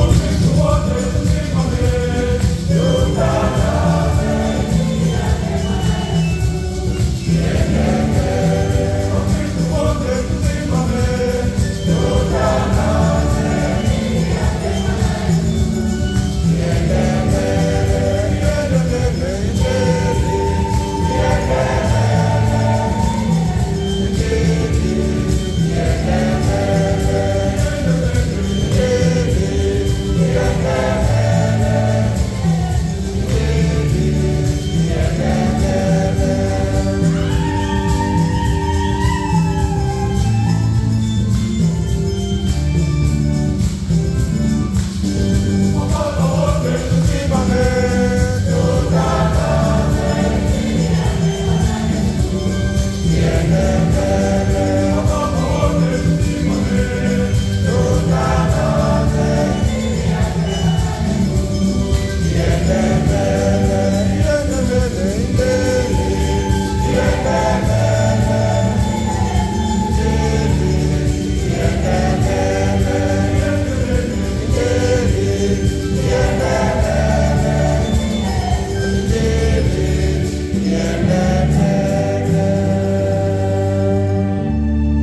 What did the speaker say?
want to water.